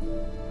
Thank you.